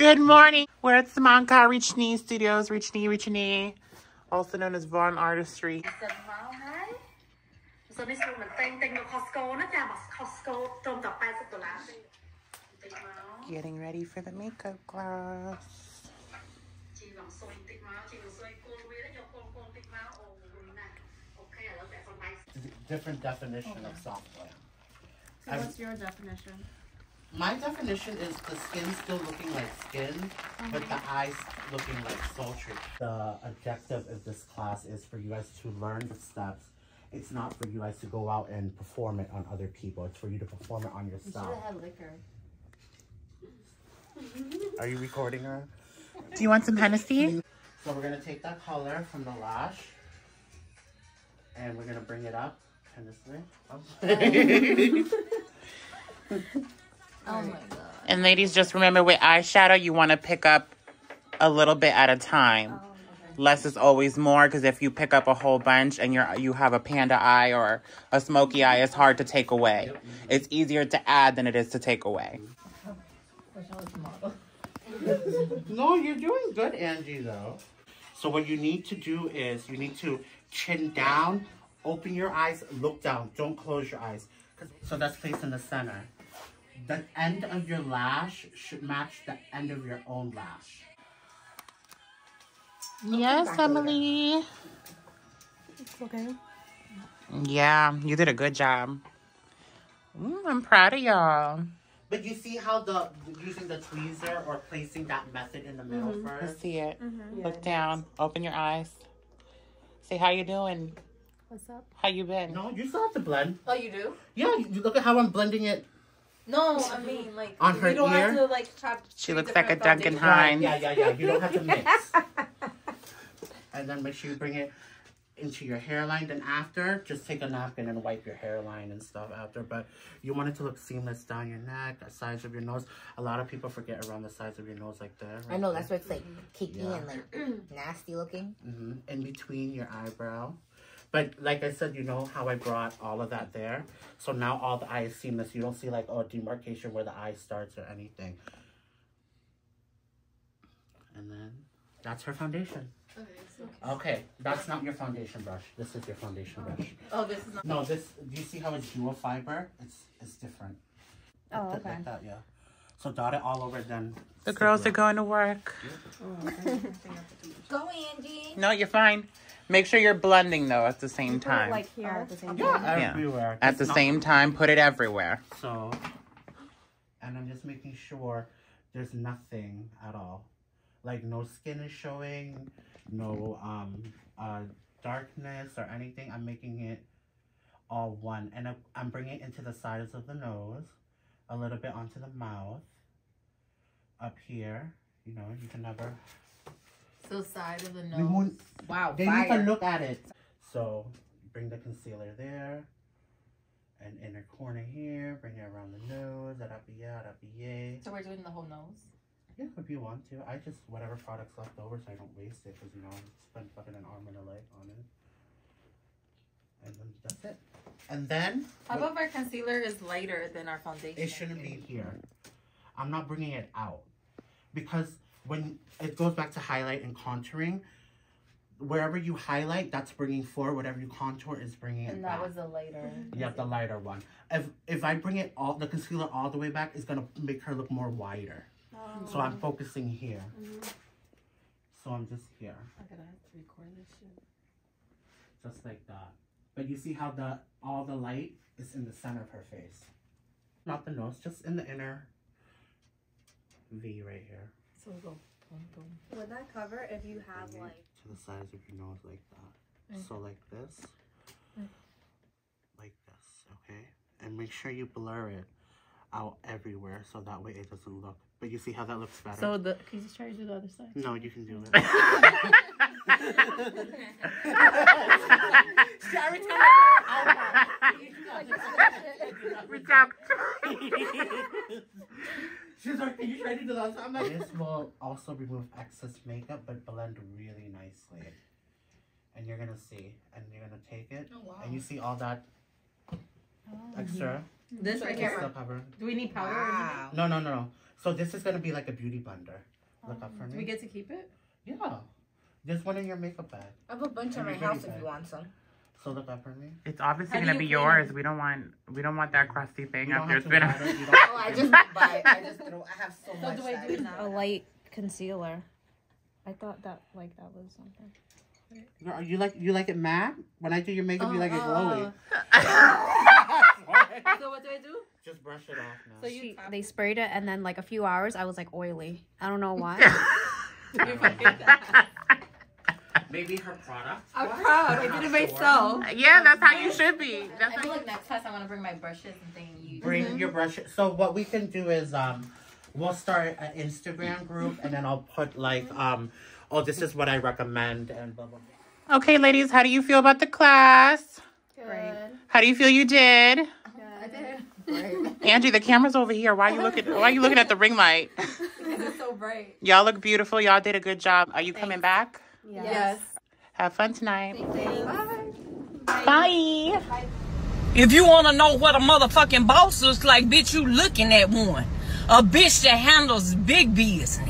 Good morning. We're at Samanka Reach Knee Studios, Reach Knee, Reach Knee, also known as Voeun Artistry. Getting ready for the makeup class. Different definition of soft glam. So what's your definition? My definition is the skin still looking like skin, but the uh-huh. eyes looking like sultry. The objective of this class is for you guys to learn the steps. It's not for you guys to go out and perform it on other people. It's for you to perform it on You should yourself. have had liquor. Are you recording her? Do you want some Hennessy? So we're gonna take that color from the lash, and we're gonna bring it up. Kind of way. Oh my god. And ladies, just remember with eyeshadow, you want to pick up a little bit at a time. Oh, Less is always more because if you pick up a whole bunch and you're you have a panda eye or a smoky eye, it's hard to take away. It's easier to add than it is to take away. Wish I was a model. No, you're doing good, Angie, though. So what you need to do is you need to chin down, open your eyes, look down. Don't close your eyes. So that's placed in the center. The end of your lash should match the end of your own lash. Yes, Emily. Okay. Yeah, you did a good job. Mm, I'm proud of y'all. But you see how the using the tweezer or placing that method in the middle I first? see it. Look down. Open your eyes. Say how you doing. What's up? How you been? No, you still have to blend. Oh, you do? Yeah, you look at how I'm blending it. No, I mean like On her you don't ear? have to like have. She looks like a Duncan. Hines. Yeah, yeah, yeah. You don't have to mix. and then make sure you bring it into your hairline. Then after, just take a napkin and wipe your hairline and stuff after. But you want it to look seamless down your neck, the sides of your nose. A lot of people forget around the sides of your nose like that. I know that's why it's like cakey Yeah. and like nasty looking. Mm -hmm. In between your eyebrow. But like I said, you know how I brought all of that there? So now all the eye is seamless. You don't see like oh, demarcation where the eye starts or anything. And then that's her foundation. Okay, so- Okay, that's not your foundation brush. This is your foundation brush. Oh, this is not. No, this. Do you see how it's dual fiber? It's it's different. Oh, Like that- okay. Like that, yeah. So dot it all over. Then The girls it. are going to work. Oh, Go Angie. No, you're fine. Make sure you're blending though at the same time. Like here at the same Yeah, time. Yeah. everywhere. at the not- same time, put it everywhere. So, and I'm just making sure there's nothing at all. Like no skin is showing, no um uh darkness or anything. I'm making it all one. And I- I'm bringing it into the sides of the nose, a little bit onto the mouth, up here. You know, you can never. So side of the We nose. won't- Wow, They need to look at it. So bring the concealer there. And inner corner here. Bring it around the nose. Arapia, arapia. So we're doing the whole nose. Yeah, if you want to. I just, whatever product's left over so I don't waste it. Because, you know, I spent fucking an arm and a leg on it. And then that's it. And then, How about our concealer is lighter than our foundation? it shouldn't be here. I'm not bringing it out. Because when it goes back to highlight and contouring, wherever you highlight, that's bringing forward. Whatever you contour is bringing it And that back. was a lighter. Yeah, the lighter one. If if I bring it all the concealer all the way back, it's gonna make her look more wider. Oh. So I'm oh. focusing here. Mm-hmm. So I'm just here, I gotta have to record this shit. just like that. But you see how the all the light is in the center of her face, not the nose, just in the inner V right here, So we'll go boom, boom. Would that cover if you have Bring it like to the sides of your nose like that. So like this, like this, okay. And make sure you blur it out everywhere so that way it doesn't look. But you see how that looks better. So the can you just try to do the other side? No, you can do it. She's like, can you try to do that? I'm like, this will also remove excess makeup, but blend really nicely. And you're gonna see, and you're gonna take it, oh, and you see all that oh. extra. Mm-hmm. This right It's here. Do we need powder? or? Wow. No, no, no, no. So this is gonna be like a beauty blender. Look up oh. for me. Do we get to keep it? yeah. There's one in your makeup bag. I have a bunch in my house bad. if you want some. So look up for me. It's obviously How gonna you be clean yours. it? We don't want we don't want that crusty thing You don't after have it's been. water it, you don't Oh, I just to- buy. I just throw. I have so, So much. do I do I- that? A light concealer. I thought that like that was something. Girl, you like you like it matte? When I do your makeup, you like it glowy. Oh, oh. So what do I do? Just brush it off now. So you She, they sprayed it and then like a few hours I was like oily. I don't know why. You fucking that. Maybe her product. I'm was? proud. I I'm did it sure. myself. yeah, that's how you should be. That's I feel like next class I want to bring my brushes and thing and use. Bring your brushes. So what we can do is um, we'll start an Instagram group, and then I'll put like um, oh, this is what I recommend, and blah blah. blah. Okay, ladies, how do you feel about the class? Great. How do you feel you did? I did. Angie, the camera's over here. Why are you looking why are you looking at the ring light? Because it's so bright. Y'all look beautiful. Y'all did a good job. Are you coming back? Yes. Have fun tonight. Bye. Bye. If you want to know what a motherfucking boss looks like, bitch, you looking at one. A bitch that handles big business.